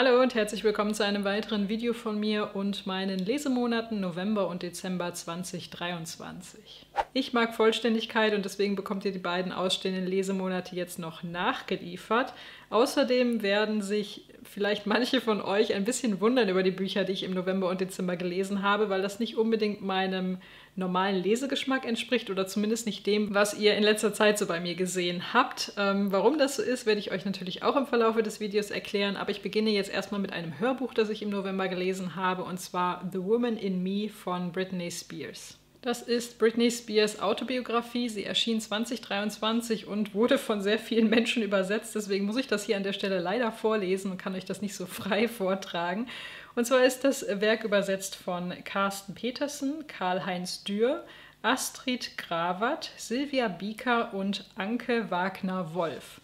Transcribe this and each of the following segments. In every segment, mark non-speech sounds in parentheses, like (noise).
Hallo und herzlich willkommen zu einem weiteren Video von mir und meinen Lesemonaten November und Dezember 2023. Ich mag Vollständigkeit und deswegen bekommt ihr die beiden ausstehenden Lesemonate jetzt noch nachgeliefert. Außerdem werden sich vielleicht manche von euch ein bisschen wundern über die Bücher, die ich im November und Dezember gelesen habe, weil das nicht unbedingt meinem normalen Lesegeschmack entspricht oder zumindest nicht dem, was ihr in letzter Zeit so bei mir gesehen habt. Ähm, warum das so ist, werde ich euch natürlich auch im Verlauf des Videos erklären, aber ich beginne jetzt erstmal mit einem Hörbuch, das ich im November gelesen habe, und zwar The Woman in Me von Britney Spears. Das ist Britney Spears Autobiografie. Sie erschien 2023 und wurde von sehr vielen Menschen übersetzt. Deswegen muss ich das hier an der Stelle leider vorlesen und kann euch das nicht so frei vortragen. Und zwar ist das Werk übersetzt von Carsten Petersen, Karl-Heinz Dürr, Astrid Grawat, Silvia Bieker und Anke Wagner-Wolf.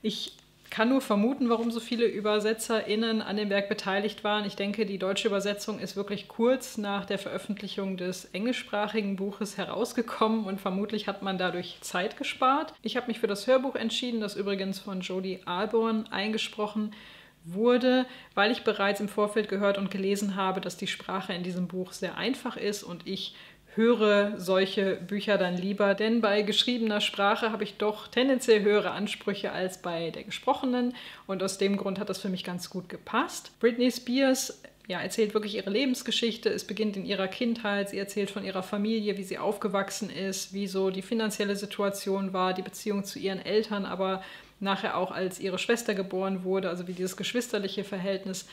Ich kann nur vermuten, warum so viele ÜbersetzerInnen an dem Werk beteiligt waren. Ich denke, die deutsche Übersetzung ist wirklich kurz nach der Veröffentlichung des englischsprachigen Buches herausgekommen und vermutlich hat man dadurch Zeit gespart. Ich habe mich für das Hörbuch entschieden, das übrigens von Jodie Alborn eingesprochen wurde, weil ich bereits im Vorfeld gehört und gelesen habe, dass die Sprache in diesem Buch sehr einfach ist und ich höre solche Bücher dann lieber, denn bei geschriebener Sprache habe ich doch tendenziell höhere Ansprüche als bei der gesprochenen und aus dem Grund hat das für mich ganz gut gepasst. Britney Spears ja, erzählt wirklich ihre Lebensgeschichte. Es beginnt in ihrer Kindheit. Sie erzählt von ihrer Familie, wie sie aufgewachsen ist, wie so die finanzielle Situation war, die Beziehung zu ihren Eltern, aber nachher auch als ihre Schwester geboren wurde, also wie dieses geschwisterliche Verhältnis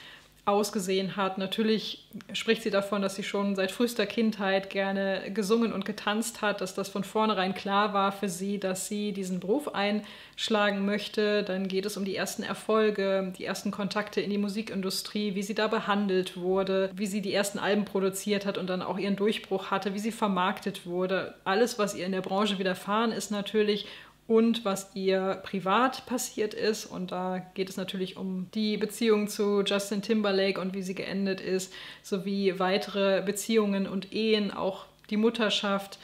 ausgesehen hat. Natürlich spricht sie davon, dass sie schon seit frühester Kindheit gerne gesungen und getanzt hat, dass das von vornherein klar war für sie, dass sie diesen Beruf einschlagen möchte. Dann geht es um die ersten Erfolge, die ersten Kontakte in die Musikindustrie, wie sie da behandelt wurde, wie sie die ersten Alben produziert hat und dann auch ihren Durchbruch hatte, wie sie vermarktet wurde. Alles, was ihr in der Branche widerfahren ist natürlich und was ihr privat passiert ist. Und da geht es natürlich um die Beziehung zu Justin Timberlake und wie sie geendet ist, sowie weitere Beziehungen und Ehen, auch die Mutterschaft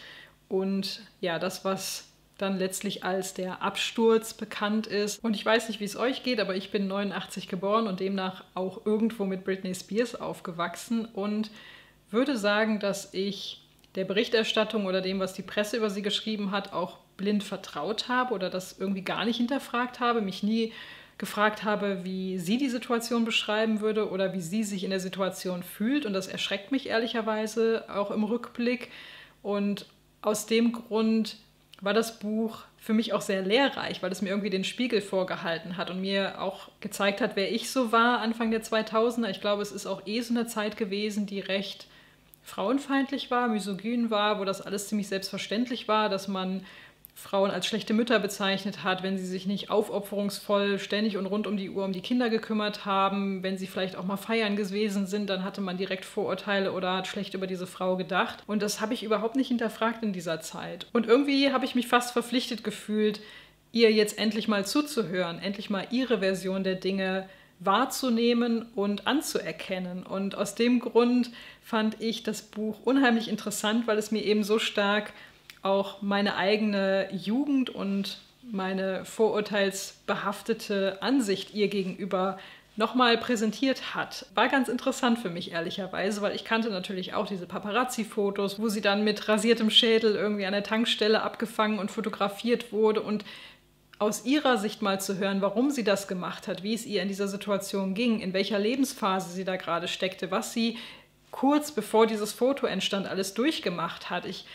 und ja, das, was dann letztlich als der Absturz bekannt ist. Und ich weiß nicht, wie es euch geht, aber ich bin 89 geboren und demnach auch irgendwo mit Britney Spears aufgewachsen und würde sagen, dass ich der Berichterstattung oder dem, was die Presse über sie geschrieben hat, auch blind vertraut habe oder das irgendwie gar nicht hinterfragt habe, mich nie gefragt habe, wie sie die Situation beschreiben würde oder wie sie sich in der Situation fühlt. Und das erschreckt mich ehrlicherweise auch im Rückblick. Und aus dem Grund war das Buch für mich auch sehr lehrreich, weil es mir irgendwie den Spiegel vorgehalten hat und mir auch gezeigt hat, wer ich so war Anfang der 2000er. Ich glaube, es ist auch eh so eine Zeit gewesen, die recht frauenfeindlich war, misogyn war, wo das alles ziemlich selbstverständlich war, dass man Frauen als schlechte Mütter bezeichnet hat, wenn sie sich nicht aufopferungsvoll ständig und rund um die Uhr um die Kinder gekümmert haben, wenn sie vielleicht auch mal feiern gewesen sind, dann hatte man direkt Vorurteile oder hat schlecht über diese Frau gedacht. Und das habe ich überhaupt nicht hinterfragt in dieser Zeit. Und irgendwie habe ich mich fast verpflichtet gefühlt, ihr jetzt endlich mal zuzuhören, endlich mal ihre Version der Dinge wahrzunehmen und anzuerkennen. Und aus dem Grund fand ich das Buch unheimlich interessant, weil es mir eben so stark auch meine eigene Jugend und meine vorurteilsbehaftete Ansicht ihr gegenüber nochmal präsentiert hat. War ganz interessant für mich ehrlicherweise, weil ich kannte natürlich auch diese Paparazzi-Fotos, wo sie dann mit rasiertem Schädel irgendwie an der Tankstelle abgefangen und fotografiert wurde und aus ihrer Sicht mal zu hören, warum sie das gemacht hat, wie es ihr in dieser Situation ging, in welcher Lebensphase sie da gerade steckte, was sie kurz bevor dieses Foto entstand alles durchgemacht hat. Ich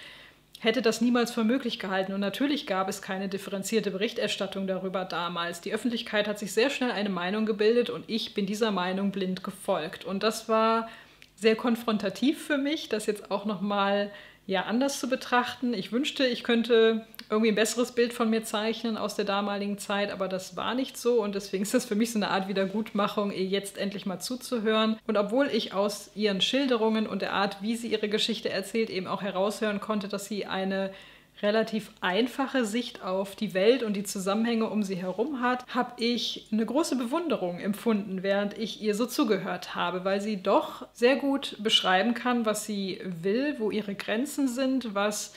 hätte das niemals für möglich gehalten. Und natürlich gab es keine differenzierte Berichterstattung darüber damals. Die Öffentlichkeit hat sich sehr schnell eine Meinung gebildet und ich bin dieser Meinung blind gefolgt. Und das war sehr konfrontativ für mich, das jetzt auch nochmal ja, anders zu betrachten. Ich wünschte, ich könnte irgendwie ein besseres Bild von mir zeichnen aus der damaligen Zeit, aber das war nicht so und deswegen ist das für mich so eine Art Wiedergutmachung, ihr jetzt endlich mal zuzuhören. Und obwohl ich aus ihren Schilderungen und der Art, wie sie ihre Geschichte erzählt, eben auch heraushören konnte, dass sie eine relativ einfache Sicht auf die Welt und die Zusammenhänge um sie herum hat, habe ich eine große Bewunderung empfunden, während ich ihr so zugehört habe, weil sie doch sehr gut beschreiben kann, was sie will, wo ihre Grenzen sind, was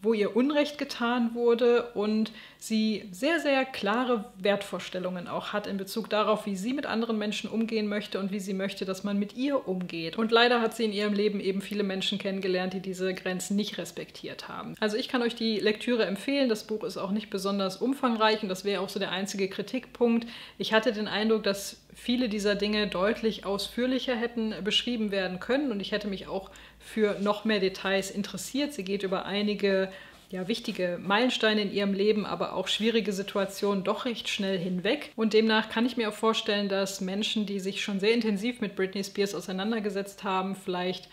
wo ihr Unrecht getan wurde und sie sehr, sehr klare Wertvorstellungen auch hat in Bezug darauf, wie sie mit anderen Menschen umgehen möchte und wie sie möchte, dass man mit ihr umgeht. Und leider hat sie in ihrem Leben eben viele Menschen kennengelernt, die diese Grenzen nicht respektiert haben. Also ich kann euch die Lektüre empfehlen. Das Buch ist auch nicht besonders umfangreich und das wäre auch so der einzige Kritikpunkt. Ich hatte den Eindruck, dass viele dieser Dinge deutlich ausführlicher hätten beschrieben werden können und ich hätte mich auch für noch mehr Details interessiert. Sie geht über einige ja, wichtige Meilensteine in ihrem Leben, aber auch schwierige Situationen doch recht schnell hinweg. Und demnach kann ich mir auch vorstellen, dass Menschen, die sich schon sehr intensiv mit Britney Spears auseinandergesetzt haben, vielleicht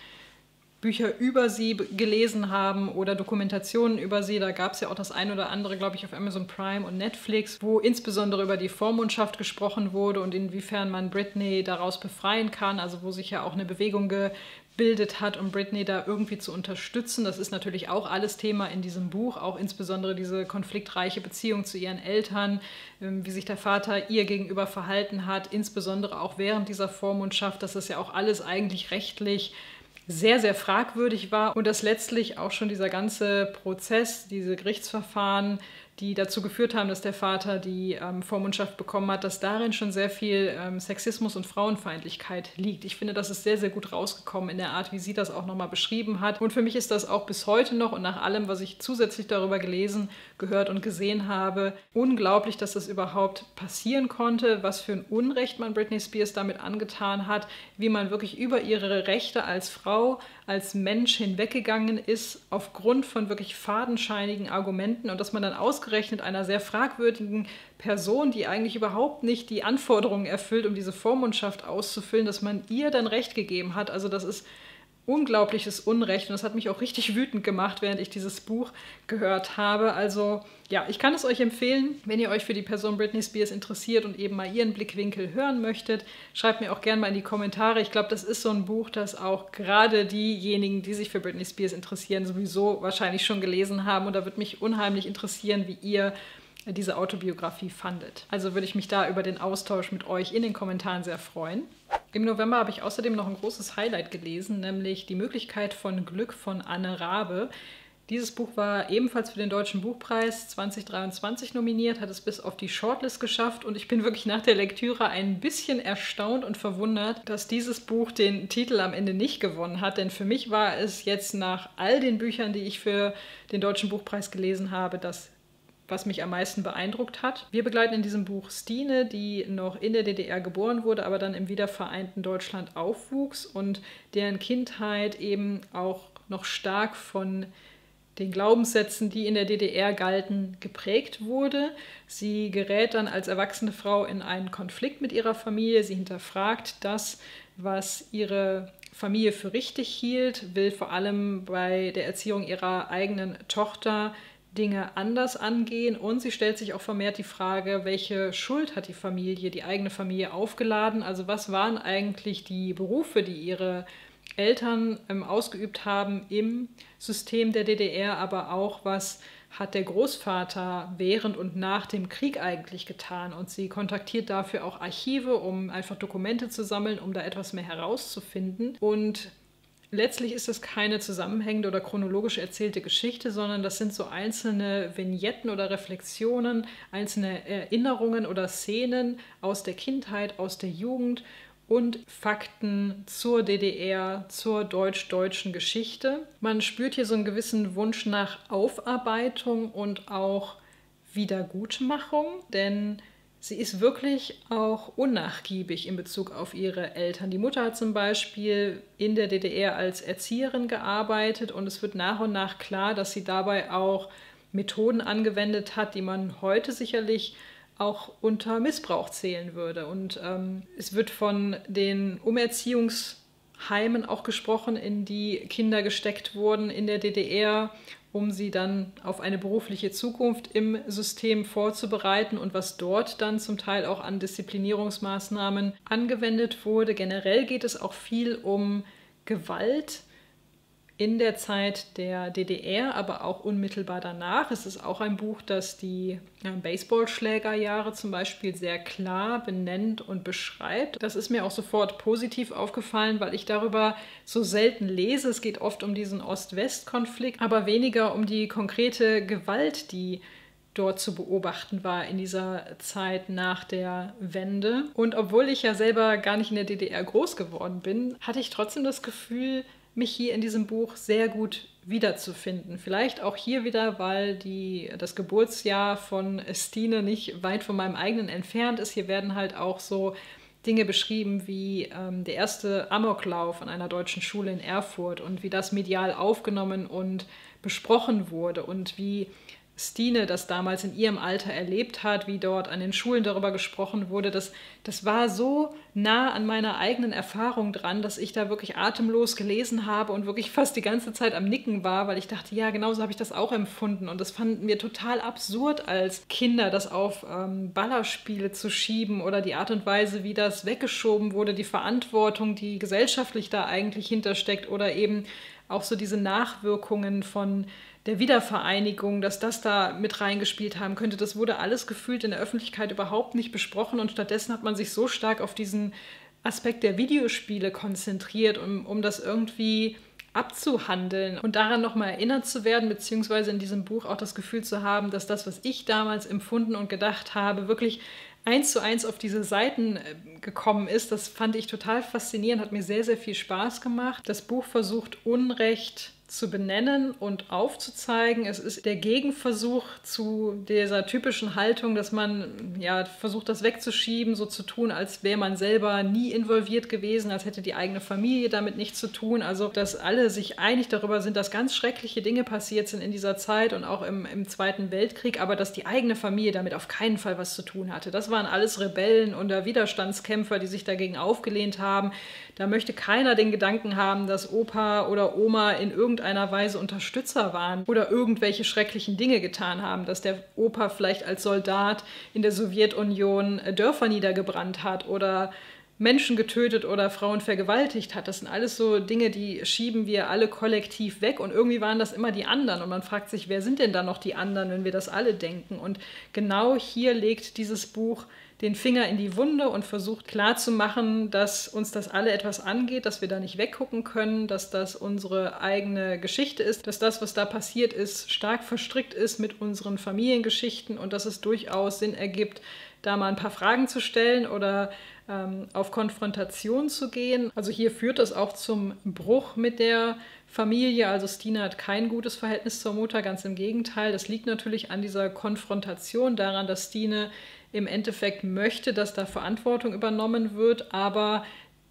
Bücher über sie gelesen haben oder Dokumentationen über sie. Da gab es ja auch das ein oder andere, glaube ich, auf Amazon Prime und Netflix, wo insbesondere über die Vormundschaft gesprochen wurde und inwiefern man Britney daraus befreien kann. Also wo sich ja auch eine Bewegung gebildet hat, um Britney da irgendwie zu unterstützen. Das ist natürlich auch alles Thema in diesem Buch, auch insbesondere diese konfliktreiche Beziehung zu ihren Eltern, ähm, wie sich der Vater ihr gegenüber verhalten hat, insbesondere auch während dieser Vormundschaft. Das ist ja auch alles eigentlich rechtlich sehr, sehr fragwürdig war und dass letztlich auch schon dieser ganze Prozess, diese Gerichtsverfahren die dazu geführt haben, dass der Vater die ähm, Vormundschaft bekommen hat, dass darin schon sehr viel ähm, Sexismus und Frauenfeindlichkeit liegt. Ich finde, das ist sehr, sehr gut rausgekommen in der Art, wie sie das auch nochmal beschrieben hat. Und für mich ist das auch bis heute noch und nach allem, was ich zusätzlich darüber gelesen, gehört und gesehen habe, unglaublich, dass das überhaupt passieren konnte, was für ein Unrecht man Britney Spears damit angetan hat, wie man wirklich über ihre Rechte als Frau, als Mensch hinweggegangen ist, aufgrund von wirklich fadenscheinigen Argumenten und dass man dann ausgerechnet einer sehr fragwürdigen Person, die eigentlich überhaupt nicht die Anforderungen erfüllt, um diese Vormundschaft auszufüllen, dass man ihr dann Recht gegeben hat. Also das ist unglaubliches Unrecht und das hat mich auch richtig wütend gemacht, während ich dieses Buch gehört habe. Also ja, ich kann es euch empfehlen, wenn ihr euch für die Person Britney Spears interessiert und eben mal ihren Blickwinkel hören möchtet. Schreibt mir auch gerne mal in die Kommentare. Ich glaube, das ist so ein Buch, das auch gerade diejenigen, die sich für Britney Spears interessieren, sowieso wahrscheinlich schon gelesen haben. Und da würde mich unheimlich interessieren, wie ihr diese Autobiografie fandet. Also würde ich mich da über den Austausch mit euch in den Kommentaren sehr freuen. Im November habe ich außerdem noch ein großes Highlight gelesen, nämlich Die Möglichkeit von Glück von Anne Rabe. Dieses Buch war ebenfalls für den Deutschen Buchpreis 2023 nominiert, hat es bis auf die Shortlist geschafft und ich bin wirklich nach der Lektüre ein bisschen erstaunt und verwundert, dass dieses Buch den Titel am Ende nicht gewonnen hat, denn für mich war es jetzt nach all den Büchern, die ich für den Deutschen Buchpreis gelesen habe, das was mich am meisten beeindruckt hat. Wir begleiten in diesem Buch Stine, die noch in der DDR geboren wurde, aber dann im wiedervereinten Deutschland aufwuchs und deren Kindheit eben auch noch stark von den Glaubenssätzen, die in der DDR galten, geprägt wurde. Sie gerät dann als erwachsene Frau in einen Konflikt mit ihrer Familie. Sie hinterfragt das, was ihre Familie für richtig hielt, will vor allem bei der Erziehung ihrer eigenen Tochter Dinge anders angehen und sie stellt sich auch vermehrt die Frage, welche Schuld hat die Familie, die eigene Familie aufgeladen? Also was waren eigentlich die Berufe, die ihre Eltern ähm, ausgeübt haben im System der DDR, aber auch was hat der Großvater während und nach dem Krieg eigentlich getan? Und sie kontaktiert dafür auch Archive, um einfach Dokumente zu sammeln, um da etwas mehr herauszufinden. Und letztlich ist es keine zusammenhängende oder chronologisch erzählte Geschichte, sondern das sind so einzelne Vignetten oder Reflexionen, einzelne Erinnerungen oder Szenen aus der Kindheit, aus der Jugend und Fakten zur DDR, zur deutsch-deutschen Geschichte. Man spürt hier so einen gewissen Wunsch nach Aufarbeitung und auch Wiedergutmachung, denn sie ist wirklich auch unnachgiebig in Bezug auf ihre Eltern. Die Mutter hat zum Beispiel in der DDR als Erzieherin gearbeitet und es wird nach und nach klar, dass sie dabei auch Methoden angewendet hat, die man heute sicherlich auch unter Missbrauch zählen würde. Und ähm, es wird von den Umerziehungsheimen auch gesprochen, in die Kinder gesteckt wurden in der DDR, um sie dann auf eine berufliche Zukunft im System vorzubereiten und was dort dann zum Teil auch an Disziplinierungsmaßnahmen angewendet wurde. Generell geht es auch viel um Gewalt in der Zeit der DDR, aber auch unmittelbar danach. Es ist auch ein Buch, das die Baseballschlägerjahre zum Beispiel sehr klar benennt und beschreibt. Das ist mir auch sofort positiv aufgefallen, weil ich darüber so selten lese. Es geht oft um diesen Ost-West-Konflikt, aber weniger um die konkrete Gewalt, die dort zu beobachten war in dieser Zeit nach der Wende. Und obwohl ich ja selber gar nicht in der DDR groß geworden bin, hatte ich trotzdem das Gefühl, mich hier in diesem Buch sehr gut wiederzufinden. Vielleicht auch hier wieder, weil die, das Geburtsjahr von Stine nicht weit von meinem eigenen entfernt ist. Hier werden halt auch so Dinge beschrieben wie ähm, der erste Amoklauf an einer deutschen Schule in Erfurt und wie das medial aufgenommen und besprochen wurde und wie Stine das damals in ihrem Alter erlebt hat, wie dort an den Schulen darüber gesprochen wurde, das, das war so nah an meiner eigenen Erfahrung dran, dass ich da wirklich atemlos gelesen habe und wirklich fast die ganze Zeit am Nicken war, weil ich dachte, ja, genauso habe ich das auch empfunden. Und das fanden wir total absurd als Kinder, das auf ähm, Ballerspiele zu schieben oder die Art und Weise, wie das weggeschoben wurde, die Verantwortung, die gesellschaftlich da eigentlich hintersteckt oder eben auch so diese Nachwirkungen von der Wiedervereinigung, dass das da mit reingespielt haben könnte, das wurde alles gefühlt in der Öffentlichkeit überhaupt nicht besprochen und stattdessen hat man sich so stark auf diesen Aspekt der Videospiele konzentriert, um, um das irgendwie abzuhandeln und daran nochmal erinnert zu werden, beziehungsweise in diesem Buch auch das Gefühl zu haben, dass das, was ich damals empfunden und gedacht habe, wirklich eins zu eins auf diese Seiten äh, gekommen ist. Das fand ich total faszinierend, hat mir sehr, sehr viel Spaß gemacht. Das Buch versucht Unrecht zu benennen und aufzuzeigen. Es ist der Gegenversuch zu dieser typischen Haltung, dass man ja versucht, das wegzuschieben, so zu tun, als wäre man selber nie involviert gewesen, als hätte die eigene Familie damit nichts zu tun. Also, dass alle sich einig darüber sind, dass ganz schreckliche Dinge passiert sind in dieser Zeit und auch im, im Zweiten Weltkrieg, aber dass die eigene Familie damit auf keinen Fall was zu tun hatte. Das waren alles Rebellen und Widerstandskämpfer, die sich dagegen aufgelehnt haben. Da möchte keiner den Gedanken haben, dass Opa oder Oma in irgendeiner Weise Unterstützer waren oder irgendwelche schrecklichen Dinge getan haben, dass der Opa vielleicht als Soldat in der Sowjetunion äh, Dörfer niedergebrannt hat oder Menschen getötet oder Frauen vergewaltigt hat. Das sind alles so Dinge, die schieben wir alle kollektiv weg und irgendwie waren das immer die anderen und man fragt sich, wer sind denn da noch die anderen, wenn wir das alle denken? Und genau hier legt dieses Buch den Finger in die Wunde und versucht klarzumachen, dass uns das alle etwas angeht, dass wir da nicht weggucken können, dass das unsere eigene Geschichte ist, dass das, was da passiert ist, stark verstrickt ist mit unseren Familiengeschichten und dass es durchaus Sinn ergibt, da mal ein paar Fragen zu stellen oder ähm, auf Konfrontation zu gehen. Also hier führt das auch zum Bruch mit der Familie. Also Stina hat kein gutes Verhältnis zur Mutter, ganz im Gegenteil. Das liegt natürlich an dieser Konfrontation, daran, dass Stine im Endeffekt möchte, dass da Verantwortung übernommen wird, aber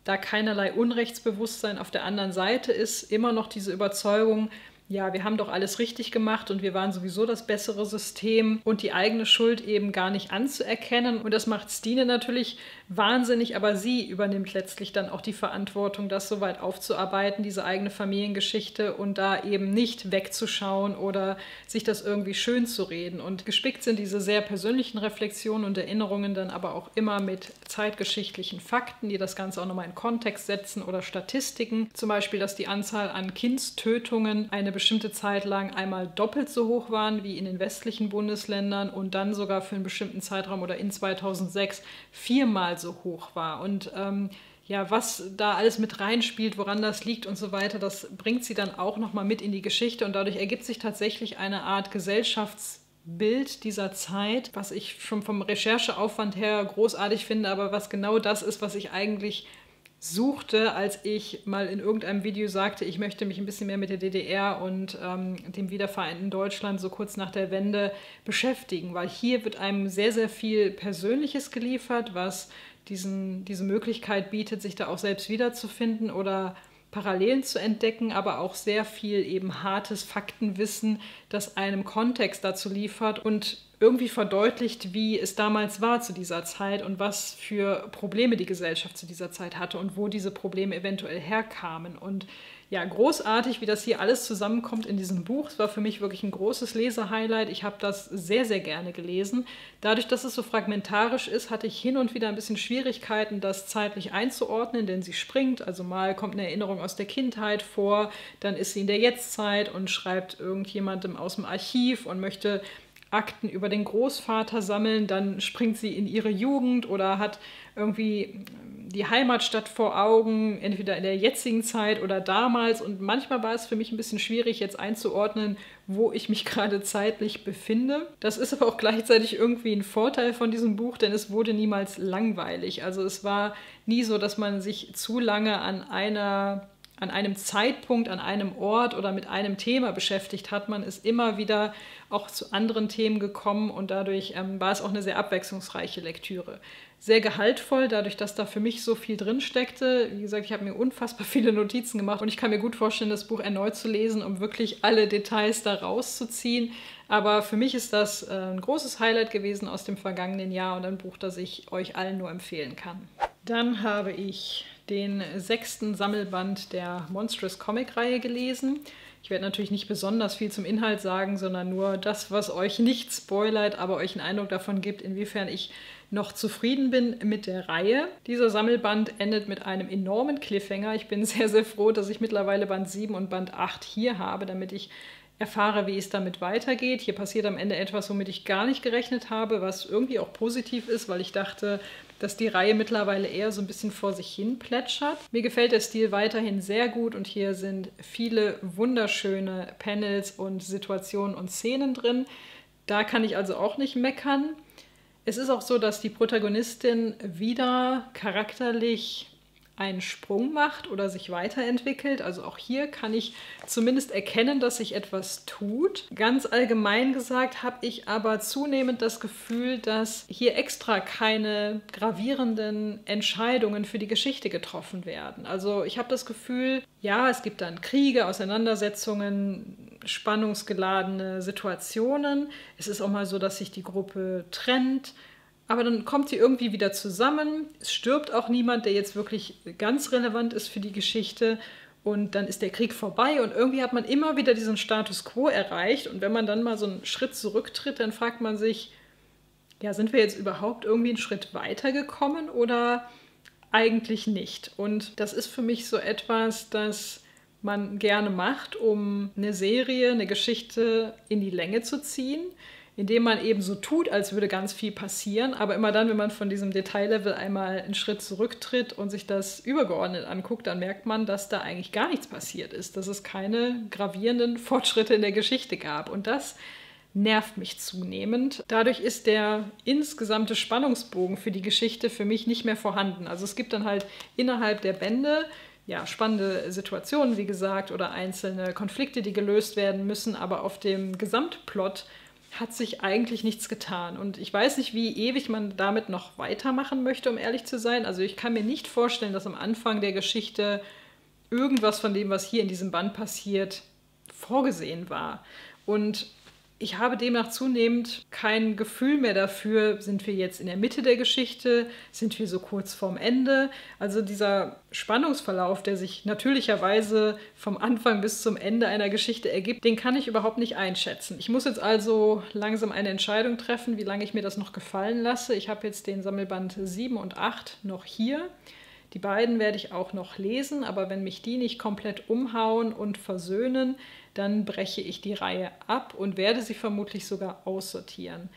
da keinerlei Unrechtsbewusstsein auf der anderen Seite ist, immer noch diese Überzeugung, ja, wir haben doch alles richtig gemacht und wir waren sowieso das bessere System und die eigene Schuld eben gar nicht anzuerkennen. Und das macht Stine natürlich wahnsinnig, aber sie übernimmt letztlich dann auch die Verantwortung, das soweit aufzuarbeiten, diese eigene Familiengeschichte und da eben nicht wegzuschauen oder sich das irgendwie schön zu reden. Und gespickt sind diese sehr persönlichen Reflexionen und Erinnerungen dann aber auch immer mit zeitgeschichtlichen Fakten, die das Ganze auch nochmal in Kontext setzen oder Statistiken. Zum Beispiel, dass die Anzahl an Kindstötungen eine bestimmte Zeit lang einmal doppelt so hoch waren wie in den westlichen Bundesländern und dann sogar für einen bestimmten Zeitraum oder in 2006 viermal so hoch war. Und ähm, ja, was da alles mit reinspielt, woran das liegt und so weiter, das bringt sie dann auch nochmal mit in die Geschichte und dadurch ergibt sich tatsächlich eine Art Gesellschaftsbild dieser Zeit, was ich schon vom Rechercheaufwand her großartig finde, aber was genau das ist, was ich eigentlich suchte, als ich mal in irgendeinem Video sagte, ich möchte mich ein bisschen mehr mit der DDR und ähm, dem wiedervereinten Deutschland so kurz nach der Wende beschäftigen, weil hier wird einem sehr, sehr viel Persönliches geliefert, was diesen, diese Möglichkeit bietet, sich da auch selbst wiederzufinden oder Parallelen zu entdecken, aber auch sehr viel eben hartes Faktenwissen, das einem Kontext dazu liefert und irgendwie verdeutlicht, wie es damals war zu dieser Zeit und was für Probleme die Gesellschaft zu dieser Zeit hatte und wo diese Probleme eventuell herkamen. Und ja, großartig, wie das hier alles zusammenkommt in diesem Buch. Es war für mich wirklich ein großes Lesehighlight. Ich habe das sehr, sehr gerne gelesen. Dadurch, dass es so fragmentarisch ist, hatte ich hin und wieder ein bisschen Schwierigkeiten, das zeitlich einzuordnen, denn sie springt. Also mal kommt eine Erinnerung aus der Kindheit vor, dann ist sie in der Jetztzeit und schreibt irgendjemandem aus dem Archiv und möchte Akten über den Großvater sammeln, dann springt sie in ihre Jugend oder hat irgendwie die Heimatstadt vor Augen, entweder in der jetzigen Zeit oder damals. Und manchmal war es für mich ein bisschen schwierig, jetzt einzuordnen, wo ich mich (laughs) gerade zeitlich befinde. Das ist aber auch gleichzeitig irgendwie ein Vorteil von diesem Buch, denn es wurde niemals langweilig. Also es war nie so, dass man sich zu lange an einer an einem Zeitpunkt, an einem Ort oder mit einem Thema beschäftigt hat. Man ist immer wieder auch zu anderen Themen gekommen und dadurch ähm, war es auch eine sehr abwechslungsreiche Lektüre sehr gehaltvoll, dadurch, dass da für mich so viel drin steckte. Wie gesagt, ich habe mir unfassbar (laughs) viele Notizen gemacht und ich kann mir gut vorstellen, das Buch erneut zu lesen, um wirklich alle Details da rauszuziehen. Aber für mich ist das äh, ein großes Highlight gewesen aus dem vergangenen Jahr und ein Buch, das ich euch allen nur empfehlen kann. Dann habe ich den sechsten Sammelband der Monstrous Comic-Reihe gelesen. Ich werde natürlich nicht besonders viel zum Inhalt sagen, sondern nur das, was euch nicht spoilert, aber euch einen Eindruck davon gibt, inwiefern ich noch zufrieden bin mit der Reihe. Dieser Sammelband endet mit einem enormen Cliffhanger. Ich bin (laughs) sehr, sehr froh, dass ich mittlerweile Band 7 und Band 8 hier habe, damit ich erfahre, wie es damit weitergeht. Hier passiert am Ende etwas, womit ich gar nicht gerechnet habe, was irgendwie auch positiv ist, weil ich dachte, dass die Reihe mittlerweile eher so ein bisschen vor sich hin plätschert. Mir gefällt der Stil weiterhin sehr gut und hier sind viele wunderschöne Panels und Situationen und Szenen drin. Da kann ich also auch nicht meckern. Es ist auch so, dass die Protagonistin wieder charakterlich einen Sprung macht oder sich weiterentwickelt. Also auch hier kann ich zumindest erkennen, dass sich etwas tut. Ganz allgemein gesagt habe ich aber zunehmend das Gefühl, dass hier extra keine gravierenden Entscheidungen für die Geschichte getroffen werden. Also ich habe das Gefühl, ja, es gibt dann Kriege, Auseinandersetzungen, spannungsgeladene Situationen. Es ist auch mal so, dass sich die Gruppe trennt. Aber dann kommt sie irgendwie wieder zusammen. Es stirbt auch niemand, der jetzt wirklich ganz relevant ist für die Geschichte. Und dann ist der Krieg vorbei und irgendwie hat man immer wieder diesen Status quo erreicht. Und wenn man dann mal so einen Schritt zurücktritt, dann fragt man sich, ja, sind wir jetzt überhaupt irgendwie einen Schritt weitergekommen oder eigentlich nicht? Und das ist für mich so etwas, das man gerne macht, um eine Serie, eine Geschichte in die Länge zu ziehen, indem man eben so tut, als würde ganz viel passieren, aber immer dann, wenn man von diesem Detaillevel einmal einen Schritt zurücktritt und sich das übergeordnet anguckt, dann merkt man, dass da eigentlich gar nichts passiert ist, dass es keine gravierenden Fortschritte in der Geschichte gab. Und das nervt mich zunehmend. Dadurch ist der insgesamte Spannungsbogen für die Geschichte für mich nicht mehr vorhanden. Also es gibt dann halt innerhalb der Bände ja, spannende Situationen, wie gesagt, oder einzelne Konflikte, die gelöst werden müssen, aber auf dem Gesamtplot hat sich eigentlich nichts getan. Und ich weiß nicht, wie ewig man damit noch weitermachen möchte, um ehrlich zu sein. Also ich kann mir nicht vorstellen, dass am Anfang der Geschichte irgendwas von dem, was hier in diesem Band passiert, vorgesehen war. Und ich habe demnach zunehmend kein Gefühl mehr dafür, sind wir jetzt in der Mitte der Geschichte, sind wir so kurz vorm Ende. Also dieser Spannungsverlauf, der sich natürlicherweise vom Anfang bis zum Ende einer Geschichte ergibt, den kann ich überhaupt nicht einschätzen. Ich muss jetzt also langsam eine Entscheidung treffen, wie lange ich mir das noch gefallen lasse. Ich habe jetzt den Sammelband 7 und 8 noch hier. Die beiden werde ich auch noch lesen, aber wenn mich die nicht komplett umhauen und versöhnen, dann breche ich die Reihe ab und werde sie vermutlich sogar aussortieren.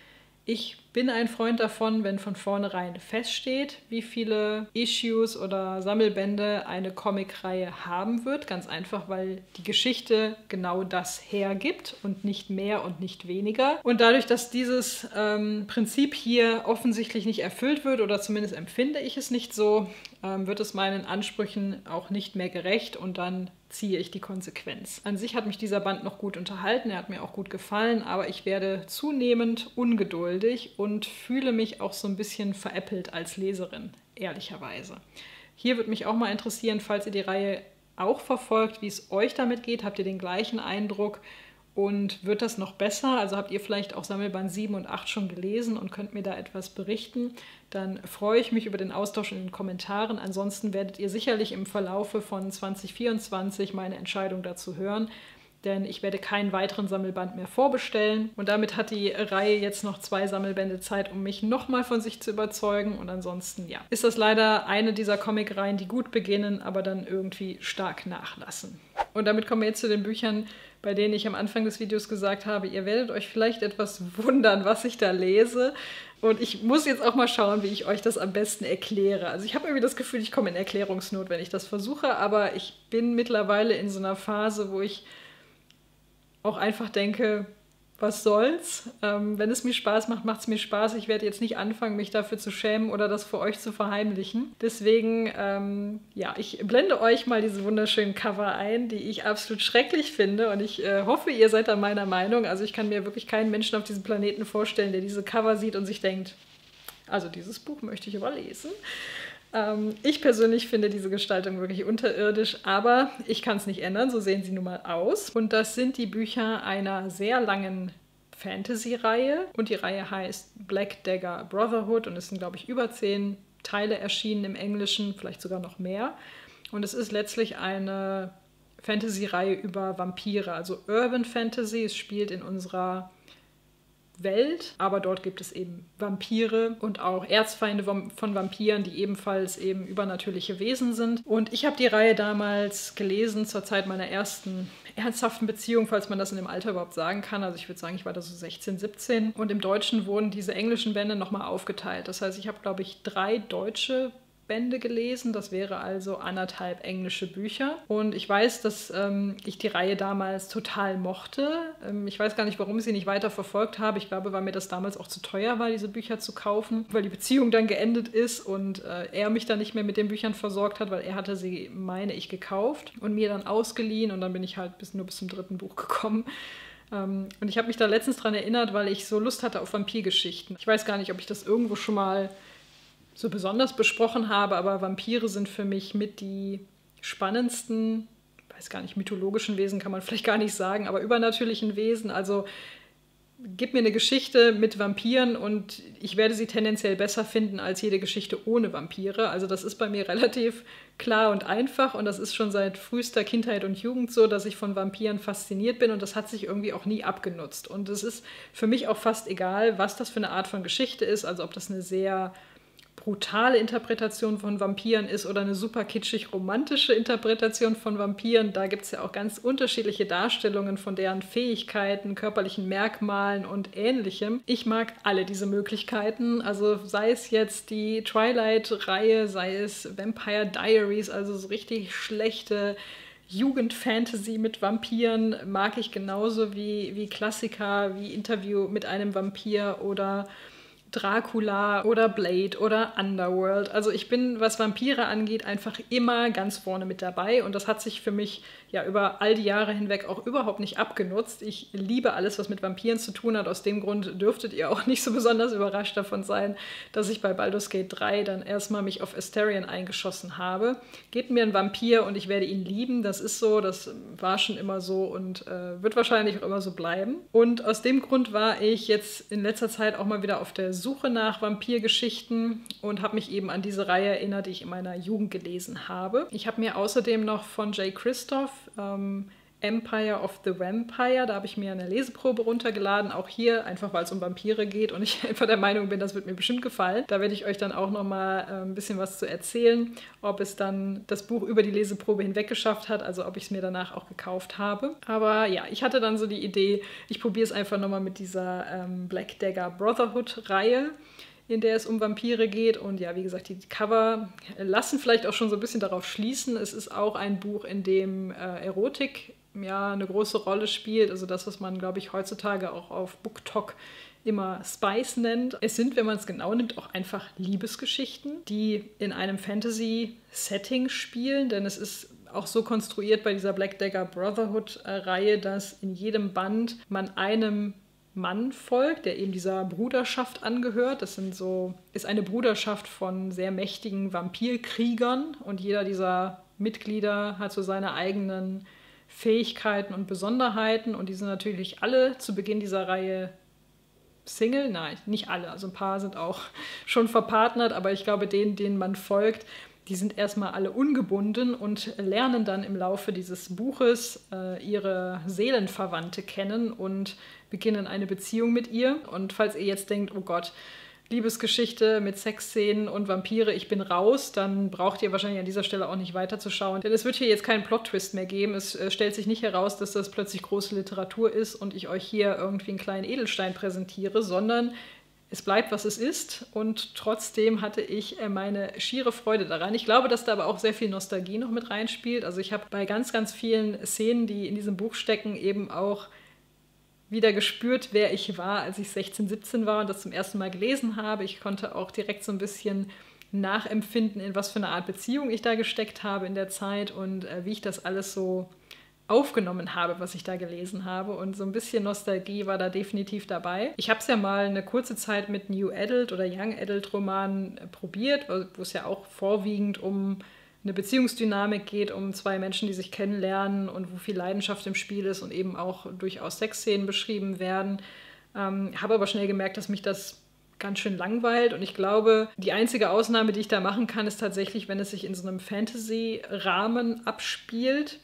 Ich bin ein Freund davon, wenn von vornherein feststeht, wie viele Issues oder Sammelbände eine Comicreihe haben wird. Ganz einfach, weil die Geschichte genau das hergibt und nicht mehr und nicht weniger. Und dadurch, dass dieses ähm, Prinzip hier offensichtlich nicht erfüllt wird, oder zumindest empfinde ich es nicht so, ähm, wird es meinen Ansprüchen auch nicht mehr gerecht und dann ziehe ich die Konsequenz. An sich hat mich dieser Band noch gut unterhalten, er hat mir auch gut gefallen, aber ich werde zunehmend ungeduldig und fühle mich auch so ein bisschen veräppelt als Leserin, ehrlicherweise. Hier würde mich auch mal interessieren, falls ihr die Reihe auch verfolgt, wie es euch damit geht. Habt ihr den gleichen Eindruck? Und wird das noch besser? Also habt ihr vielleicht auch Sammelband 7 und 8 schon gelesen und könnt mir da etwas berichten? Dann freue ich mich über den Austausch in den Kommentaren. Ansonsten werdet ihr sicherlich im Verlaufe von 2024 meine Entscheidung dazu hören denn ich werde keinen weiteren Sammelband mehr vorbestellen. Und damit hat die Reihe jetzt noch zwei Sammelbände Zeit, um mich nochmal von sich zu überzeugen. Und ansonsten, ja, ist das leider eine dieser Comicreihen, die gut beginnen, aber dann irgendwie stark nachlassen. Und damit kommen wir jetzt zu den Büchern, bei denen ich am Anfang des Videos gesagt habe, ihr werdet euch vielleicht etwas wundern, was ich da lese. Und ich muss jetzt auch mal schauen, wie ich euch das am besten erkläre. Also ich habe irgendwie das Gefühl, ich komme in Erklärungsnot, wenn ich das versuche, aber ich bin mittlerweile in so einer Phase, wo ich auch einfach denke, was soll's? Ähm, wenn es mir Spaß macht, macht es mir Spaß. Ich werde jetzt nicht anfangen, mich dafür zu schämen oder das für euch zu verheimlichen. Deswegen, ähm, ja, ich blende euch mal diese wunderschönen Cover ein, die ich absolut schrecklich finde. Und ich äh, hoffe, ihr seid da meiner Meinung. Also ich kann mir wirklich keinen Menschen auf diesem Planeten vorstellen, der diese Cover sieht und sich denkt, also dieses Buch möchte ich aber lesen. Ähm, ich persönlich finde diese Gestaltung wirklich unterirdisch, aber ich kann es nicht ändern, so sehen sie nun mal aus. Und das sind die Bücher einer sehr langen Fantasy-Reihe und die Reihe heißt Black Dagger Brotherhood und es sind, glaube ich, über zehn Teile erschienen im Englischen, vielleicht sogar noch mehr. Und es ist letztlich eine Fantasy-Reihe über Vampire, also Urban Fantasy. Es spielt in unserer Welt, aber dort gibt es eben Vampire und auch Erzfeinde von Vampiren, die ebenfalls eben übernatürliche Wesen sind. Und ich habe die Reihe damals gelesen zur Zeit meiner ersten ernsthaften Beziehung, falls man das in dem Alter überhaupt sagen kann. Also ich würde sagen, ich war da so 16, 17. Und im Deutschen wurden diese englischen Bände nochmal aufgeteilt. Das heißt, ich habe, glaube ich, drei deutsche Bände gelesen. Das wäre also anderthalb englische Bücher. Und ich weiß, dass ähm, ich die Reihe damals total mochte. Ähm, ich weiß gar nicht, warum ich sie nicht weiter verfolgt habe. Ich glaube, weil mir das damals auch zu teuer war, diese Bücher zu kaufen, weil die Beziehung dann geendet ist und äh, er mich dann nicht mehr mit den Büchern versorgt hat, weil er hatte sie, meine ich, gekauft und mir dann ausgeliehen. Und dann bin ich halt bis, nur bis zum dritten Buch (laughs) gekommen. Um, und ich habe mich da letztens dran erinnert, weil ich so Lust hatte auf Vampirgeschichten. Ich weiß gar nicht, ob ich das irgendwo schon mal so besonders besprochen habe, aber Vampire sind für mich mit die spannendsten, weiß gar nicht, mythologischen Wesen kann man (laughs) vielleicht gar nicht sagen, aber übernatürlichen Wesen. Also gib mir eine Geschichte mit Vampiren und ich werde sie tendenziell besser finden als jede Geschichte ohne Vampire. Also das ist bei mir (laughs) relativ klar und einfach und das ist schon seit frühester Kindheit und Jugend so, dass ich von Vampiren fasziniert bin und das hat sich irgendwie auch nie abgenutzt. Und es ist für mich auch fast egal, was das für eine Art von Geschichte ist, also ob das eine sehr brutale Interpretation von Vampiren ist oder eine super kitschig romantische Interpretation von Vampiren. Da gibt es ja auch ganz unterschiedliche Darstellungen von deren Fähigkeiten, körperlichen Merkmalen und ähnlichem. Ich mag alle diese Möglichkeiten. Also sei es jetzt die Twilight-Reihe, sei es Vampire Diaries, also so richtig schlechte Jugendfantasy mit Vampiren mag ich genauso wie, wie Klassiker, wie Interview mit einem Vampir oder Dracula oder Blade oder Underworld. Also ich bin, was Vampire angeht, einfach immer ganz vorne mit dabei und das hat sich für mich ja über all die Jahre hinweg auch überhaupt nicht abgenutzt. Ich liebe alles, was mit Vampiren zu tun hat. Aus dem Grund dürftet ihr auch (laughs) nicht so besonders überrascht davon sein, dass ich bei Baldur's Gate 3 dann erstmal mich auf Asterion eingeschossen habe. Gebt mir einen Vampir und ich werde ihn lieben. Das ist so, das war schon immer so und äh, wird wahrscheinlich auch immer so bleiben. Und aus dem Grund war ich jetzt in letzter Zeit auch mal wieder auf der Suche nach Vampirgeschichten und habe mich eben an diese Reihe erinnert, die ich in meiner Jugend gelesen habe. Ich habe mir außerdem noch von Jay Christoph ähm, Empire of the Vampire. Da habe ich mir eine Leseprobe runtergeladen, auch hier, einfach weil es um Vampire geht und ich (laughs) einfach der Meinung bin, das wird mir bestimmt gefallen. Da werde ich euch dann auch noch mal äh, ein bisschen was zu erzählen, ob es dann das Buch über die Leseprobe hinweg geschafft hat, also ob ich es mir danach auch gekauft habe. Aber ja, ich hatte dann so die Idee, ich probiere es einfach noch mal mit dieser ähm, Black Dagger Brotherhood Reihe in der es um Vampire geht. Und ja, wie gesagt, die Cover lassen vielleicht auch schon so ein bisschen darauf schließen. Es ist auch ein Buch, in dem äh, Erotik ja eine große Rolle spielt. Also das, was man, glaube ich, heutzutage auch auf BookTok immer Spice nennt. Es sind, wenn man es genau nimmt, auch einfach Liebesgeschichten, die in einem Fantasy-Setting spielen, denn es ist auch so konstruiert bei dieser Black Dagger Brotherhood-Reihe, dass in jedem Band man einem Mann folgt, der eben dieser Bruderschaft angehört. Das sind so, ist eine Bruderschaft von sehr mächtigen Vampirkriegern und jeder dieser Mitglieder hat so seine eigenen Fähigkeiten und Besonderheiten. Und die sind natürlich alle zu Beginn dieser Reihe Single. Nein, nicht alle. Also ein paar sind auch (laughs) schon verpartnert, aber ich glaube, denen, denen man folgt, die sind erstmal alle ungebunden und lernen dann im Laufe dieses Buches äh, ihre Seelenverwandte kennen und beginnen eine Beziehung mit ihr. Und falls ihr jetzt denkt, oh Gott, Liebesgeschichte mit Sexszenen und Vampire, ich bin raus, dann braucht ihr wahrscheinlich an dieser Stelle auch nicht weiterzuschauen. Denn es wird hier jetzt keinen Plot-Twist mehr geben. Es äh, stellt sich nicht heraus, dass das plötzlich große Literatur ist und ich euch hier irgendwie einen kleinen Edelstein präsentiere, sondern es bleibt, was es ist. Und trotzdem hatte ich äh, meine schiere Freude daran. Ich glaube, dass da aber auch sehr viel Nostalgie noch mit reinspielt. Also ich habe bei ganz, ganz vielen Szenen, die in diesem Buch stecken, eben auch wieder gespürt, wer ich war, als ich 16, 17 war und das zum ersten Mal gelesen habe. Ich konnte auch direkt so ein bisschen nachempfinden, in was für eine Art Beziehung ich da gesteckt habe in der Zeit und äh, wie ich das alles so aufgenommen habe, was ich da gelesen habe. Und so ein bisschen Nostalgie war da definitiv dabei. Ich habe es ja mal eine kurze Zeit mit New Adult oder Young Adult Romanen äh, probiert, wo es ja auch vorwiegend um eine Beziehungsdynamik geht, um zwei Menschen, die sich kennenlernen und wo viel Leidenschaft im Spiel ist und eben auch durchaus Sexszenen beschrieben werden. Ähm, habe aber schnell gemerkt, dass mich das ganz schön langweilt und ich glaube, die einzige Ausnahme, die ich da machen kann, ist tatsächlich, wenn es sich in so einem Fantasy-Rahmen abspielt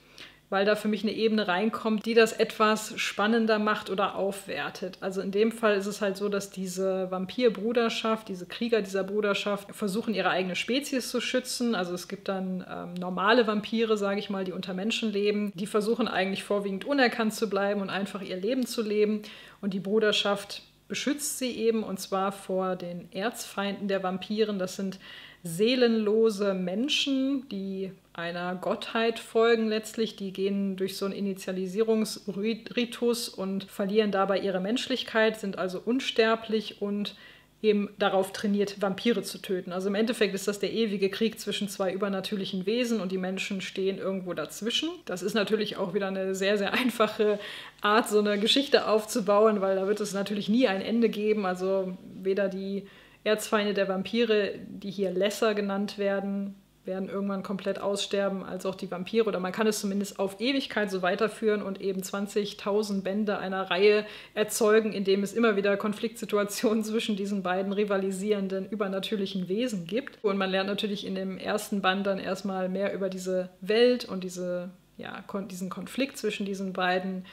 weil da für mich eine Ebene reinkommt, die das etwas spannender macht oder aufwertet. Also in dem Fall ist es halt so, dass diese Vampirbruderschaft, diese Krieger dieser Bruderschaft versuchen, ihre eigene Spezies zu schützen. Also es gibt dann ähm, normale Vampire, sage ich mal, die unter Menschen leben. Die versuchen eigentlich vorwiegend unerkannt zu bleiben und einfach ihr Leben zu leben. Und die Bruderschaft beschützt sie eben und zwar vor den Erzfeinden der Vampiren. Das sind seelenlose Menschen, die einer Gottheit folgen letztlich. Die gehen durch so einen Initialisierungsritus und verlieren dabei ihre Menschlichkeit, sind also unsterblich und eben darauf trainiert, Vampire zu töten. Also im Endeffekt ist das der ewige Krieg zwischen zwei übernatürlichen Wesen und die Menschen stehen irgendwo dazwischen. Das ist natürlich auch wieder eine sehr, sehr einfache Art, so eine Geschichte aufzubauen, weil da wird es natürlich nie ein Ende geben. Also weder die Erzfeinde der Vampire, die hier Lesser genannt werden, werden irgendwann komplett aussterben, als auch die Vampire. Oder man kann es zumindest auf Ewigkeit so weiterführen und eben 20.000 Bände einer Reihe erzeugen, in dem es immer wieder Konfliktsituationen (laughs) zwischen diesen beiden rivalisierenden übernatürlichen Wesen gibt. Und man lernt natürlich in dem ersten Band dann erstmal mehr über diese Welt und diese, ja, diesen Konflikt zwischen diesen beiden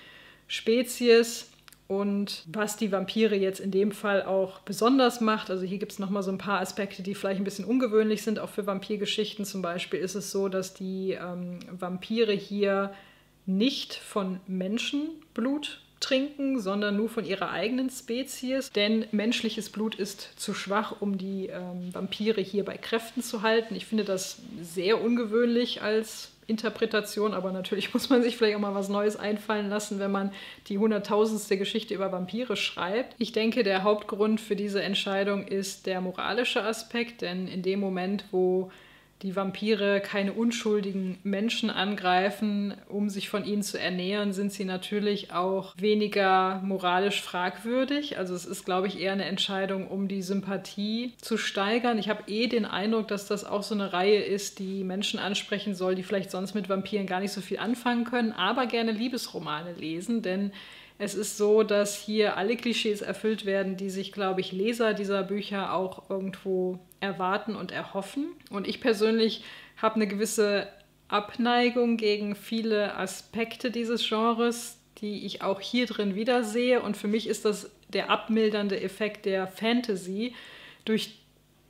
Spezies und was die Vampire jetzt in dem Fall auch besonders macht. Also hier gibt es nochmal so ein paar Aspekte, die vielleicht ein bisschen ungewöhnlich sind, auch für Vampirgeschichten. Zum Beispiel ist es so, dass die ähm, Vampire hier nicht von Menschenblut trinken, sondern nur von ihrer eigenen Spezies. Denn menschliches Blut ist zu schwach, um die ähm, Vampire hier bei Kräften zu halten. Ich finde das sehr ungewöhnlich als Interpretation, aber natürlich (laughs) muss man sich vielleicht auch mal was Neues einfallen lassen, wenn man die hunderttausendste Geschichte über Vampire schreibt. Ich denke, der Hauptgrund für diese Entscheidung ist der moralische Aspekt, denn in dem Moment, wo die Vampire keine unschuldigen Menschen angreifen, um sich von ihnen zu ernähren, sind sie natürlich auch weniger moralisch fragwürdig. Also es ist, glaube ich, eher eine Entscheidung, um die Sympathie zu steigern. Ich habe eh den Eindruck, dass das auch so eine Reihe ist, die Menschen ansprechen soll, die vielleicht sonst mit Vampiren gar nicht so viel anfangen können, aber gerne Liebesromane lesen, denn es ist so, dass hier alle Klischees erfüllt werden, die sich, glaube ich, Leser dieser Bücher auch irgendwo erwarten und erhoffen. Und ich persönlich habe eine gewisse Abneigung gegen viele Aspekte dieses Genres, die ich auch hier drin wiedersehe. Und für mich ist das der abmildernde Effekt der Fantasy, durch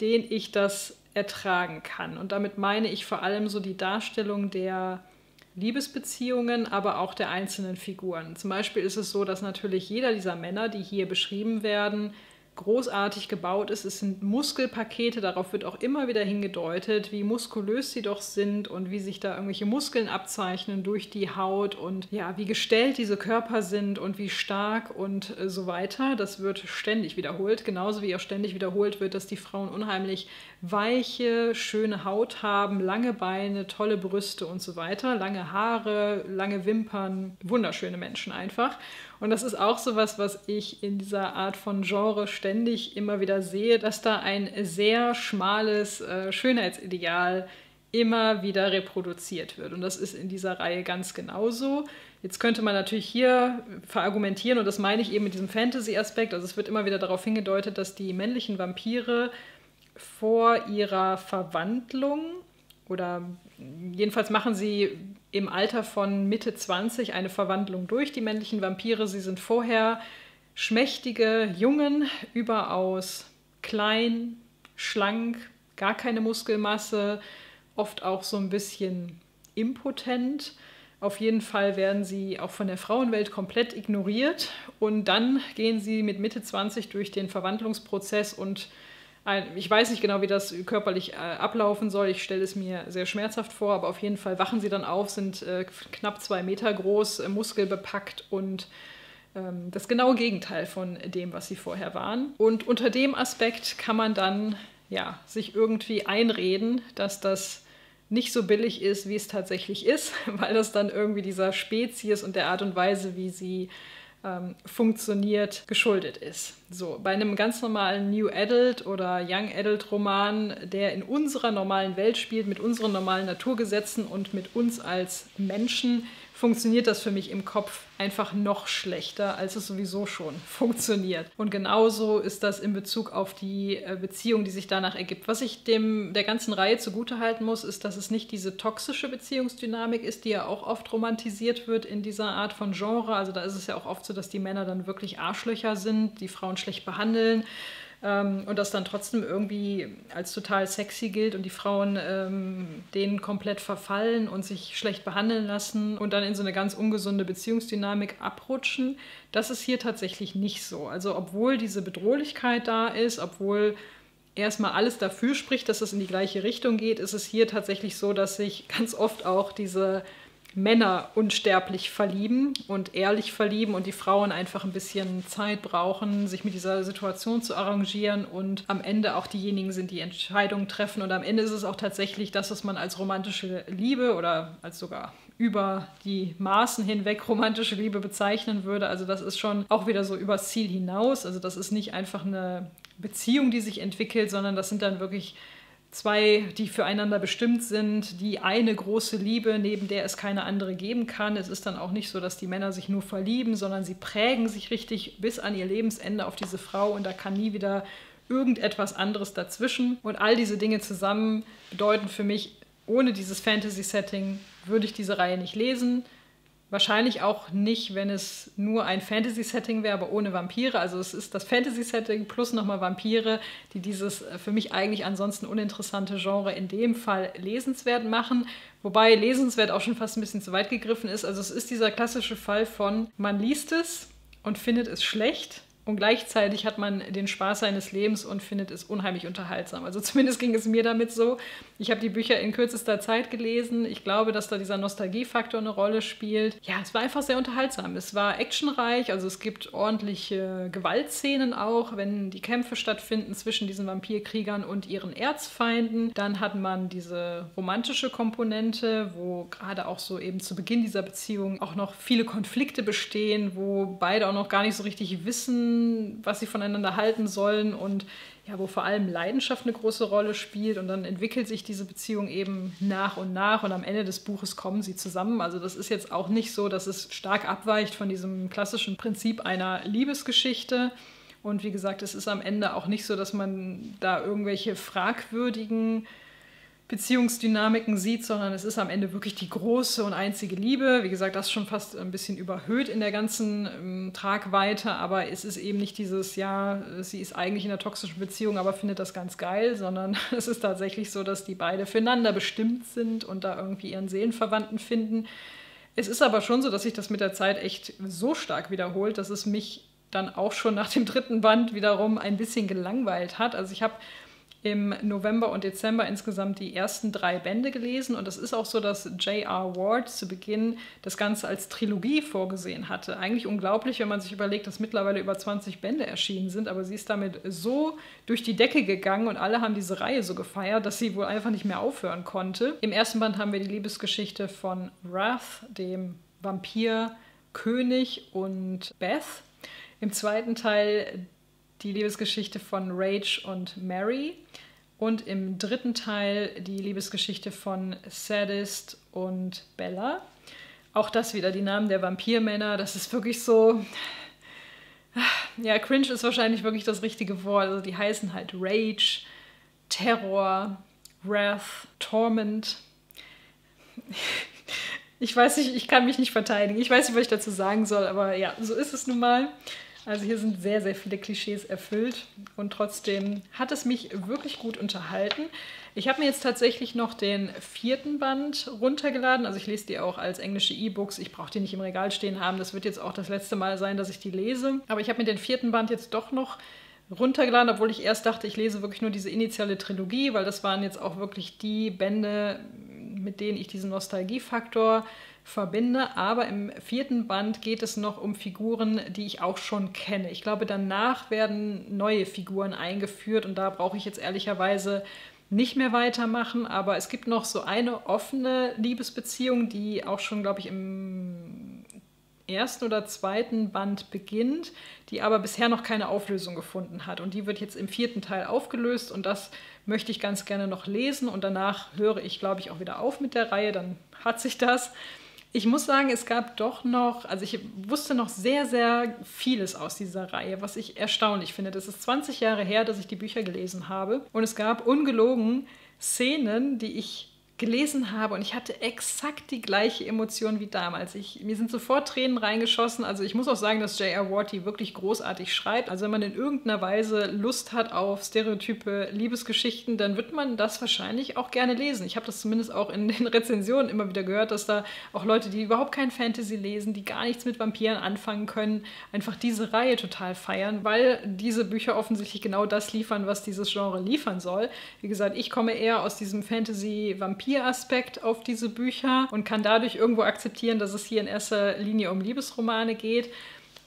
den ich das ertragen kann. Und damit meine ich vor allem so die Darstellung der Liebesbeziehungen, aber auch der einzelnen Figuren. Zum Beispiel ist es so, dass natürlich jeder dieser Männer, die hier beschrieben werden, großartig gebaut ist. Es sind Muskelpakete, darauf wird auch immer wieder hingedeutet, wie muskulös sie doch sind und wie sich da irgendwelche Muskeln abzeichnen durch die Haut und ja, wie gestellt diese Körper sind und wie stark und äh, so weiter. Das wird ständig wiederholt, genauso wie auch ständig wiederholt wird, dass die Frauen unheimlich weiche, schöne Haut haben, lange Beine, tolle Brüste und so weiter, lange Haare, lange Wimpern, wunderschöne Menschen einfach. Und das ist auch so was, was ich in dieser Art von Genre ständig immer wieder sehe, dass da ein sehr schmales äh, Schönheitsideal immer wieder reproduziert wird. Und das ist in dieser Reihe ganz genauso. Jetzt könnte man natürlich hier verargumentieren, und das meine ich eben mit diesem Fantasy-Aspekt, also es wird immer wieder darauf hingedeutet, dass die männlichen Vampire vor ihrer Verwandlung oder jedenfalls machen sie im Alter von Mitte 20 eine Verwandlung durch, die männlichen Vampire. Sie sind vorher schmächtige Jungen, überaus klein, schlank, gar keine Muskelmasse, oft auch so ein bisschen impotent. Auf jeden Fall werden sie auch von der Frauenwelt komplett ignoriert und dann gehen sie mit Mitte 20 durch den Verwandlungsprozess und ich weiß nicht genau, wie das körperlich äh, ablaufen soll. Ich stelle es mir sehr schmerzhaft vor, aber auf jeden Fall wachen sie dann auf, sind äh, knapp zwei Meter groß, äh, muskelbepackt und ähm, das genaue Gegenteil von dem, was sie vorher waren. Und unter dem Aspekt kann man dann ja, sich irgendwie einreden, dass das nicht so billig ist, wie es tatsächlich ist, (laughs) weil das dann irgendwie dieser Spezies und der Art und Weise, wie sie ähm, funktioniert, geschuldet ist. So, bei einem ganz normalen New Adult oder Young Adult Roman, der in unserer normalen Welt spielt, mit unseren normalen Naturgesetzen und mit uns als Menschen, funktioniert das für mich im Kopf einfach noch schlechter, als es sowieso schon (laughs) funktioniert. Und genauso ist das in Bezug auf die äh, Beziehung, die sich danach ergibt. Was ich dem der ganzen Reihe zugutehalten muss, ist, dass es nicht diese toxische Beziehungsdynamik ist, die ja auch oft romantisiert wird in dieser Art von Genre. Also da ist es ja auch oft so, dass die Männer dann wirklich Arschlöcher sind, die Frauen schlecht behandeln ähm, und das dann trotzdem irgendwie als total sexy gilt und die Frauen ähm, denen komplett verfallen und sich schlecht behandeln lassen und dann in so eine ganz ungesunde Beziehungsdynamik abrutschen. Das ist hier tatsächlich nicht so. Also obwohl diese Bedrohlichkeit da ist, obwohl erstmal alles dafür spricht, dass es in die gleiche Richtung geht, ist es hier tatsächlich so, dass sich ganz oft auch diese Männer unsterblich verlieben und ehrlich verlieben und die Frauen einfach ein bisschen Zeit brauchen, sich mit dieser Situation zu arrangieren und am Ende auch diejenigen sind, die Entscheidungen treffen. Und am Ende ist es auch tatsächlich das, was man als romantische Liebe oder als sogar über die Maßen hinweg romantische Liebe bezeichnen würde. Also das ist schon auch wieder so übers Ziel hinaus. Also das ist nicht einfach eine Beziehung, die sich entwickelt, sondern das sind dann wirklich zwei, die füreinander bestimmt sind, die eine große Liebe, neben der es keine andere geben kann. Es ist dann auch nicht so, dass die Männer sich nur verlieben, sondern sie prägen sich richtig bis an ihr Lebensende auf diese Frau und da kann nie wieder irgendetwas anderes dazwischen. Und all diese Dinge zusammen bedeuten für mich, ohne dieses Fantasy-Setting würde ich diese Reihe nicht lesen. Wahrscheinlich auch nicht, wenn es nur ein Fantasy-Setting wäre, aber ohne Vampire. Also es ist das Fantasy-Setting plus nochmal Vampire, die dieses äh, für mich eigentlich ansonsten uninteressante Genre in dem Fall lesenswert machen. Wobei lesenswert auch schon fast ein bisschen zu weit gegriffen ist. Also es ist dieser klassische Fall von, man liest es und findet es schlecht und gleichzeitig hat man den Spaß seines Lebens und findet es unheimlich unterhaltsam. Also zumindest ging es mir damit so. Ich habe die Bücher in kürzester Zeit gelesen. Ich glaube, dass da dieser Nostalgiefaktor eine Rolle spielt. Ja, es war einfach sehr unterhaltsam. Es war actionreich, also es gibt ordentliche Gewaltszenen auch, wenn die Kämpfe stattfinden zwischen diesen Vampirkriegern und ihren Erzfeinden. Dann hat man diese romantische Komponente, wo gerade auch so eben zu Beginn dieser Beziehung auch noch viele Konflikte bestehen, wo beide auch noch gar nicht so richtig wissen, was sie voneinander halten sollen und ja, wo vor allem Leidenschaft eine große Rolle spielt und dann entwickelt sich diese Beziehung eben nach und nach und am Ende des Buches kommen sie zusammen. Also das ist jetzt auch nicht so, dass es stark abweicht von diesem klassischen Prinzip einer Liebesgeschichte. Und wie gesagt, es ist am Ende auch nicht so, dass man da irgendwelche fragwürdigen Beziehungsdynamiken sieht, sondern es ist am Ende wirklich die große und einzige Liebe. Wie gesagt, das ist schon fast ein bisschen überhöht in der ganzen ähm, Tragweite, aber es ist eben nicht dieses, ja, sie ist eigentlich in einer toxischen Beziehung, aber findet das ganz geil, sondern (laughs) es ist tatsächlich so, dass die beide füreinander bestimmt sind und da irgendwie ihren Seelenverwandten finden. Es ist aber schon so, dass sich das mit der Zeit echt so stark wiederholt, dass es mich dann auch schon nach dem dritten Band wiederum ein bisschen gelangweilt hat. Also ich habe im November und Dezember insgesamt die ersten drei Bände gelesen. Und es ist auch so, dass J.R. Ward zu Beginn das Ganze als Trilogie vorgesehen hatte. Eigentlich unglaublich, wenn man sich überlegt, dass mittlerweile über 20 Bände erschienen sind. Aber sie ist damit so durch die Decke gegangen und alle haben diese Reihe so gefeiert, dass sie wohl einfach nicht mehr aufhören konnte. Im ersten Band haben wir die Liebesgeschichte von Wrath, dem Vampir, König und Beth. Im zweiten Teil die Liebesgeschichte von Rage und Mary. Und im dritten Teil die Liebesgeschichte von Sadist und Bella. Auch das wieder die Namen der Vampirmänner. Das ist wirklich so. Ja, cringe ist wahrscheinlich wirklich das richtige Wort. Also die heißen halt Rage, Terror, Wrath, Torment. Ich weiß nicht, ich kann mich nicht verteidigen. Ich weiß nicht, was ich dazu sagen soll, aber ja, so ist es nun mal. Also hier sind sehr, sehr viele Klischees erfüllt und trotzdem hat es mich wirklich gut unterhalten. Ich habe mir jetzt tatsächlich noch den vierten Band runtergeladen. Also ich lese die auch als englische E-Books. Ich brauche die nicht im Regal stehen haben. Das wird jetzt auch das letzte Mal sein, dass ich die lese. Aber ich habe mir den vierten Band jetzt doch noch runtergeladen, obwohl ich erst dachte, ich lese wirklich nur diese initiale Trilogie, weil das waren jetzt auch wirklich die Bände, mit denen ich diesen Nostalgiefaktor verbinde. Aber im vierten Band geht es noch um Figuren, die ich auch schon kenne. Ich glaube, danach werden neue Figuren eingeführt und da brauche ich jetzt ehrlicherweise nicht mehr weitermachen. Aber es gibt noch so eine offene Liebesbeziehung, die auch schon, glaube ich, im ersten oder zweiten Band beginnt, die aber bisher noch keine Auflösung gefunden hat. Und die wird jetzt im vierten Teil aufgelöst und das möchte ich ganz gerne noch lesen und danach höre ich, glaube ich, auch wieder auf mit der Reihe, dann hat sich das. Ich muss sagen, es gab doch noch, also ich wusste noch sehr, sehr vieles aus dieser Reihe, was ich erstaunlich finde. Das ist 20 Jahre her, dass ich die Bücher gelesen habe und es gab ungelogen Szenen, die ich gelesen habe und ich hatte exakt die gleiche Emotion wie damals. Ich, mir sind sofort Tränen reingeschossen. Also ich muss auch sagen, dass J.R. Warty wirklich großartig schreibt. Also wenn man in irgendeiner Weise Lust hat auf stereotype Liebesgeschichten, dann wird man das wahrscheinlich auch gerne lesen. Ich habe das zumindest auch in den (laughs) Rezensionen immer wieder gehört, dass da auch Leute, die überhaupt kein Fantasy lesen, die gar nichts mit Vampiren anfangen können, einfach diese Reihe total feiern, weil diese Bücher offensichtlich genau das liefern, was dieses Genre liefern soll. Wie gesagt, ich komme eher aus diesem Fantasy-Vampir Vampiraspekt auf diese Bücher und kann dadurch irgendwo akzeptieren, dass es hier in erster Linie um Liebesromane geht.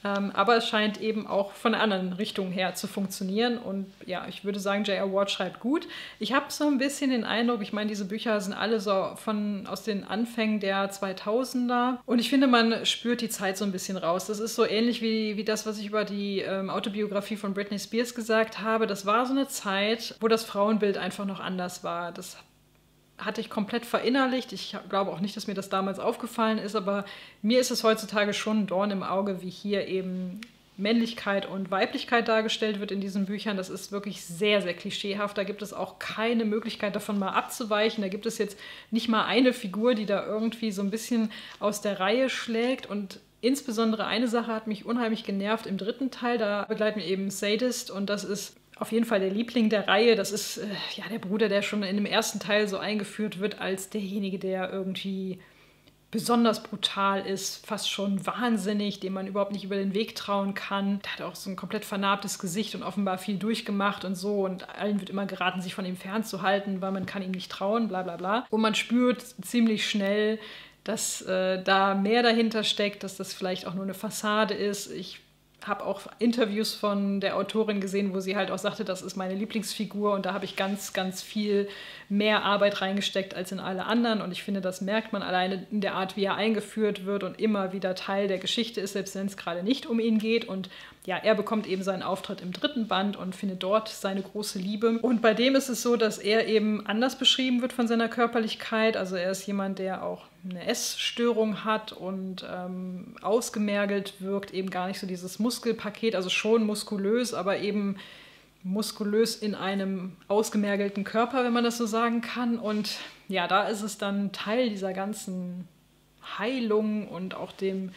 Ähm, aber es scheint eben auch von der anderen Richtung her zu funktionieren. Und ja, ich würde sagen, J.R. Ward schreibt gut. Ich habe so ein bisschen den Eindruck, ich meine, diese Bücher sind alle so von, aus den Anfängen der 2000er. Und ich finde, man spürt die Zeit so ein bisschen raus. Das ist so ähnlich wie, wie das, was ich über die ähm, Autobiografie von Britney Spears gesagt habe. Das war so eine Zeit, wo das Frauenbild einfach noch anders war. Das hatte ich komplett verinnerlicht. Ich glaube auch nicht, dass mir das damals aufgefallen ist, aber mir ist es heutzutage schon ein Dorn im Auge, wie hier eben Männlichkeit und Weiblichkeit dargestellt wird in diesen Büchern. Das ist wirklich sehr, sehr klischeehaft. Da gibt es auch keine Möglichkeit davon mal abzuweichen. Da gibt es jetzt nicht mal eine Figur, die da irgendwie so ein bisschen aus der Reihe schlägt. Und insbesondere eine Sache hat mich unheimlich genervt im dritten Teil. Da begleiten wir eben Sadist und das ist auf jeden Fall der Liebling der Reihe. Das ist äh, ja der Bruder, der schon in dem ersten Teil so eingeführt wird als derjenige, der irgendwie besonders brutal ist, fast schon wahnsinnig, dem man überhaupt nicht über den Weg trauen kann. Der hat auch so ein komplett vernarbtes Gesicht und offenbar viel durchgemacht und so. Und allen wird immer geraten, sich von ihm fernzuhalten, weil man kann ihm nicht trauen, bla bla bla. Und man spürt ziemlich schnell, dass äh, da mehr dahinter steckt, dass das vielleicht auch nur eine Fassade ist. Ich habe auch Interviews von der Autorin gesehen, wo sie halt auch sagte, das ist meine Lieblingsfigur und da habe ich ganz, ganz viel mehr Arbeit reingesteckt als in alle anderen. Und ich finde, das merkt man alleine in der Art, wie er eingeführt wird und immer wieder Teil der Geschichte ist, selbst wenn es gerade nicht um ihn geht. Und ja, er bekommt eben seinen Auftritt im dritten Band und findet dort seine große Liebe. Und bei dem ist es so, dass er eben anders beschrieben wird von seiner Körperlichkeit. Also er ist jemand, der auch eine Essstörung hat und ähm, ausgemergelt wirkt, eben gar nicht so dieses Muskelpaket, also schon muskulös, aber eben muskulös in einem ausgemergelten Körper, wenn man das so sagen kann. Und ja, da ist es dann Teil dieser ganzen Heilung und auch dem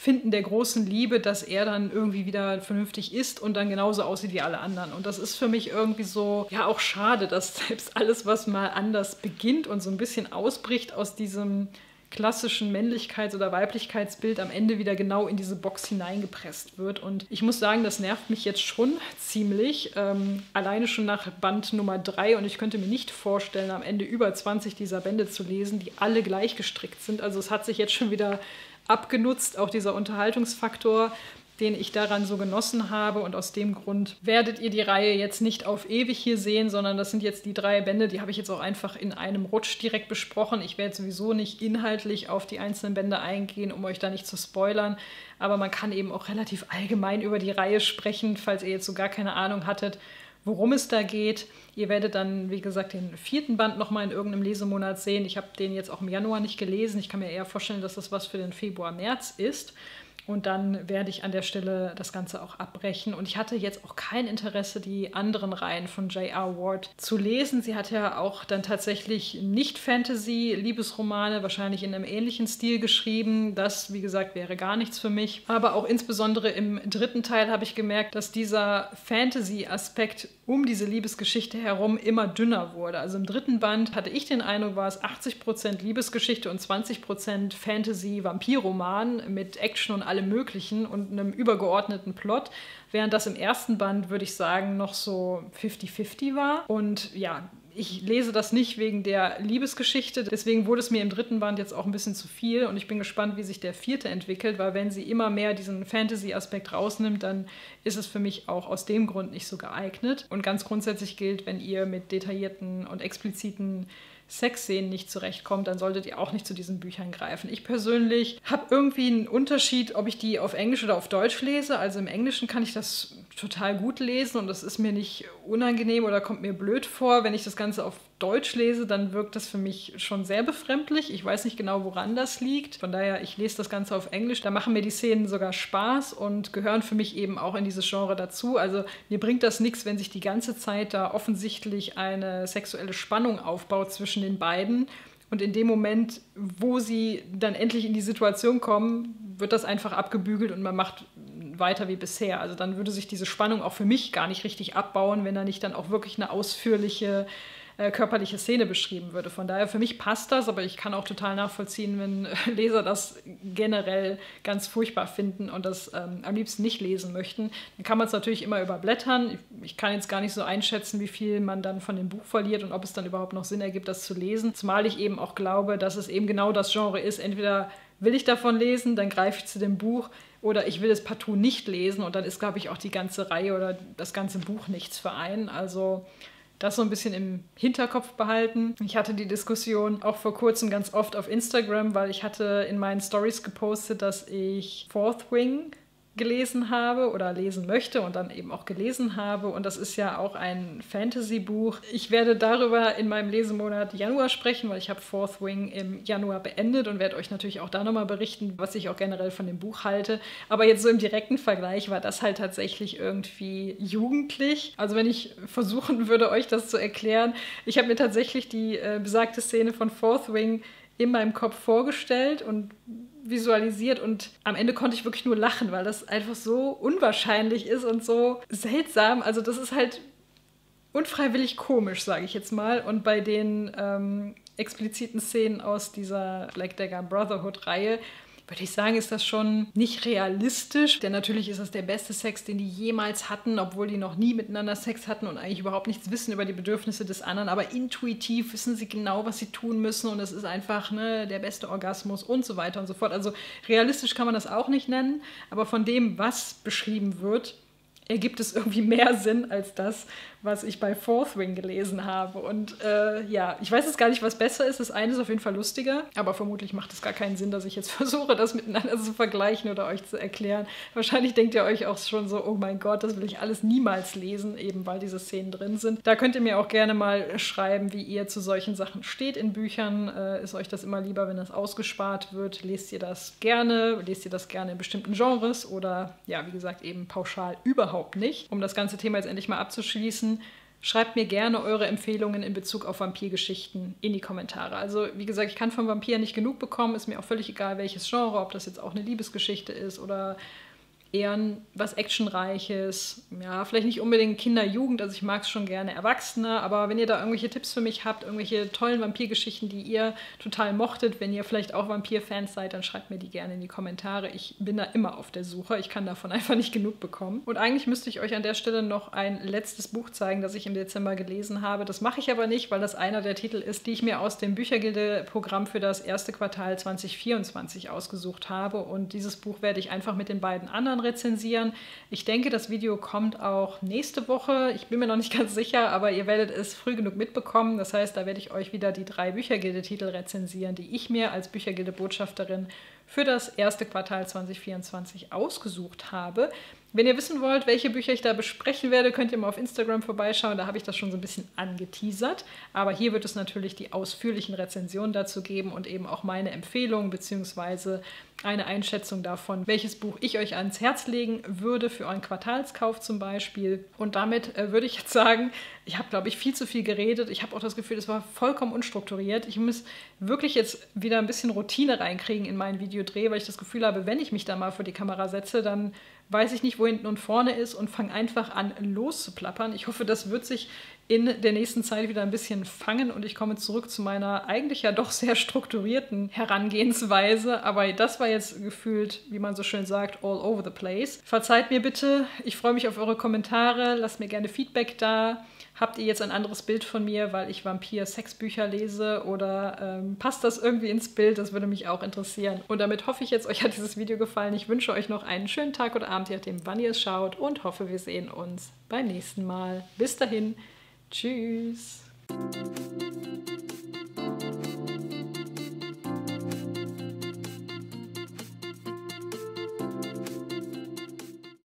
Finden der großen Liebe, dass er dann irgendwie wieder vernünftig ist und dann genauso aussieht wie alle anderen. Und das ist für mich irgendwie so, ja, auch schade, dass (laughs) selbst alles, was mal anders beginnt und so ein bisschen ausbricht aus diesem klassischen Männlichkeits- oder Weiblichkeitsbild am Ende wieder genau in diese Box hineingepresst wird. Und ich muss sagen, das nervt mich jetzt schon ziemlich. Ähm, alleine schon nach Band Nummer 3 und ich könnte mir nicht vorstellen, am Ende über 20 dieser Bände zu lesen, die alle gleich gestrickt sind. Also es hat sich jetzt schon wieder abgenutzt, auch dieser Unterhaltungsfaktor, den ich daran so genossen habe. Und aus dem Grund werdet ihr die Reihe jetzt nicht auf ewig hier sehen, sondern das sind jetzt die drei Bände, die habe ich jetzt auch einfach in einem Rutsch direkt besprochen. Ich werde sowieso nicht inhaltlich auf die einzelnen Bände eingehen, um euch da nicht zu spoilern. Aber man kann eben auch relativ allgemein über die Reihe sprechen, falls ihr jetzt so gar keine Ahnung hattet worum es da geht. Ihr werdet dann, wie gesagt, den vierten Band nochmal in irgendeinem Lesemonat sehen. Ich habe den jetzt auch im Januar nicht gelesen. Ich kann mir eher vorstellen, dass das was für den Februar, März ist. Und dann werde ich an der Stelle das Ganze auch abbrechen. Und ich hatte jetzt auch kein Interesse, die anderen Reihen von J.R. Ward zu lesen. Sie hat ja auch dann tatsächlich Nicht-Fantasy-Liebesromane, wahrscheinlich in einem ähnlichen Stil geschrieben. Das, wie gesagt, wäre gar nichts für mich. Aber auch insbesondere im dritten Teil habe ich gemerkt, dass dieser Fantasy-Aspekt um diese Liebesgeschichte herum immer dünner wurde. Also im dritten Band hatte ich den Eindruck, war es 80% Liebesgeschichte und 20% Fantasy-Vampirroman mit Action und allem Möglichen und einem übergeordneten Plot, während das im ersten Band, würde ich sagen, noch so 50-50 war. Und ja, ich lese das nicht wegen der Liebesgeschichte, deswegen wurde es mir im dritten Band jetzt auch ein bisschen zu viel und ich bin gespannt, wie sich der vierte entwickelt, weil wenn sie immer mehr diesen Fantasy-Aspekt rausnimmt, dann ist es für mich auch aus dem Grund nicht so geeignet. Und ganz grundsätzlich gilt, wenn ihr mit detaillierten und expliziten Sexszenen nicht zurechtkommt, dann solltet ihr auch nicht zu diesen Büchern greifen. Ich persönlich habe irgendwie einen Unterschied, ob ich die auf Englisch oder auf Deutsch lese. Also im Englischen kann ich das total gut lesen und das ist mir nicht unangenehm oder kommt mir blöd vor. Wenn ich das Ganze auf Deutsch lese, dann wirkt das für mich schon sehr befremdlich. Ich weiß nicht genau, woran das liegt. Von daher, ich lese das Ganze auf Englisch. Da machen mir die Szenen sogar Spaß und gehören für mich eben auch in dieses Genre dazu. Also mir bringt das nichts, wenn sich die ganze Zeit da offensichtlich eine sexuelle Spannung aufbaut zwischen den beiden. Und in dem Moment, wo sie dann endlich in die Situation kommen, wird das einfach abgebügelt und man macht weiter wie bisher. Also dann würde sich diese Spannung auch für mich gar nicht richtig abbauen, wenn da nicht dann auch wirklich eine ausführliche äh, körperliche Szene beschrieben würde. Von daher, für mich passt das, aber ich kann auch total nachvollziehen, wenn äh, Leser das generell ganz furchtbar finden und das ähm, am liebsten nicht lesen möchten. Dann kann man es natürlich immer überblättern. Ich, ich, kann jetzt gar nicht so einschätzen, wie viel man dann von dem Buch verliert und ob es dann überhaupt noch Sinn ergibt, das zu lesen. Zumal ich eben auch glaube, dass es eben genau das Genre ist. Entweder will ich davon lesen, dann greife ich zu dem Buch oder ich will es partout nicht lesen und dann ist, glaube ich, auch die ganze Reihe oder das ganze Buch nichts für einen. Also das so ein bisschen im Hinterkopf behalten. Ich hatte die Diskussion auch vor kurzem ganz oft auf Instagram, weil ich hatte in meinen Stories gepostet, dass ich Fourth Wing gelesen habe oder lesen möchte und dann eben auch gelesen habe. Und das ist ja auch ein Fantasy-Buch. Ich werde darüber in meinem Lesemonat Januar sprechen, weil ich habe Fourth Wing im Januar beendet und werde euch natürlich auch da nochmal berichten, was ich auch generell von dem Buch halte. Aber jetzt so im direkten Vergleich war das halt tatsächlich irgendwie jugendlich. Also wenn ich versuchen würde, euch das zu erklären, ich habe mir tatsächlich die äh, besagte Szene von Fourth Wing in meinem Kopf vorgestellt und visualisiert und am Ende konnte ich wirklich nur lachen, weil das einfach so unwahrscheinlich ist und so seltsam. Also das ist halt unfreiwillig komisch, sage ich jetzt mal. Und bei den ähm, expliziten Szenen aus dieser Black Dagger Brotherhood-Reihe würde ich sagen, ist das schon nicht realistisch. Denn natürlich ist das der beste Sex, den die jemals hatten, obwohl die noch nie miteinander Sex hatten und eigentlich überhaupt nichts wissen über die Bedürfnisse des anderen. Aber intuitiv wissen sie genau, was sie tun müssen und es ist einfach ne, der beste Orgasmus und so weiter und so fort. Also realistisch kann man das auch nicht nennen, aber von dem, was beschrieben wird, ergibt es irgendwie mehr (laughs) Sinn als das, was ich bei Fourth Wing gelesen habe. Und äh, ja, ich weiß jetzt gar nicht, was besser ist. Das eine ist auf jeden Fall lustiger, aber vermutlich macht es gar keinen Sinn, dass ich jetzt (laughs) versuche, das miteinander zu vergleichen oder euch zu erklären. Wahrscheinlich denkt ihr euch auch schon so, oh mein Gott, das will ich alles niemals lesen, eben weil diese Szenen drin sind. Da könnt ihr mir auch gerne mal schreiben, wie ihr zu solchen Sachen steht in Büchern. Äh, ist euch das immer lieber, wenn das ausgespart wird? Lest ihr das gerne? Lest ihr das gerne in bestimmten Genres oder ja, wie gesagt, eben pauschal überhaupt nicht? Um das ganze Thema jetzt endlich mal abzuschließen, wissen, schreibt mir gerne eure Empfehlungen in Bezug auf Vampirgeschichten in die Kommentare. Also wie gesagt, ich kann von Vampiren nicht genug bekommen, ist mir auch völlig egal, welches Genre, ob das jetzt auch eine Liebesgeschichte ist oder eher was Actionreiches. Ja, vielleicht nicht unbedingt Kinder, Jugend, also ich mag es schon gerne Erwachsene, aber wenn ihr da irgendwelche Tipps für mich habt, irgendwelche tollen Vampirgeschichten, die ihr total mochtet, wenn ihr vielleicht auch Vampir-Fans seid, dann schreibt mir die gerne in die Kommentare. Ich bin da immer auf der Suche, ich kann davon (laughs) einfach nicht genug bekommen. Und eigentlich müsste ich euch an der Stelle noch ein letztes Buch zeigen, das ich im Dezember gelesen habe. Das mache ich aber nicht, weil das einer der Titel ist, die ich mir aus dem Büchergilde-Programm für das erste Quartal 2024 ausgesucht habe. Und dieses Buch werde ich einfach mit den beiden anderen Autoren rezensieren. Ich denke, das Video kommt auch nächste Woche. Ich bin mir noch nicht (laughs) ganz sicher, aber ihr werdet es früh genug mitbekommen. Das heißt, da werde ich euch wieder die drei Büchergilde-Titel rezensieren, die ich mir als Büchergilde-Botschafterin für das erste Quartal 2024 ausgesucht habe. Wenn ihr wissen wollt, welche Bücher ich da besprechen werde, könnt ihr mal auf Instagram vorbeischauen. Da habe ich das schon so ein bisschen angeteasert. Aber hier wird es natürlich die ausführlichen Rezensionen dazu geben und eben auch meine Empfehlungen bzw. eine Einschätzung davon, welches Buch ich euch ans Herz legen würde für euren Quartalskauf zum Beispiel. Und damit äh, würde ich jetzt sagen, ich habe, glaube ich, viel zu viel geredet. Ich habe auch das Gefühl, es war vollkommen unstrukturiert. Ich muss wirklich jetzt wieder ein bisschen Routine reinkriegen in meinen Videodreh, weil ich das Gefühl habe, wenn ich mich da mal vor die Kamera setze, dann weiß ich nicht, wo hinten und vorne ist und fange einfach an loszuplappern. Ich hoffe, das wird sich in der nächsten Zeit wieder ein bisschen fangen und ich komme zurück zu meiner eigentlich ja doch sehr strukturierten Herangehensweise. Aber das war jetzt gefühlt, wie man so schön sagt, all over the place. Verzeiht mir bitte, ich freue mich auf eure Kommentare, lasst mir gerne Feedback da. Habt ihr jetzt ein anderes Bild von mir, weil ich Vampir-Sexbücher lese oder ähm, passt das irgendwie ins Bild? Das würde mich auch interessieren. Und damit hoffe ich jetzt, euch hat dieses Video gefallen. Ich wünsche euch noch einen schönen Tag oder Abend, je nachdem, wann ihr es schaut und hoffe, wir sehen uns beim nächsten Mal. Bis dahin, tschüss.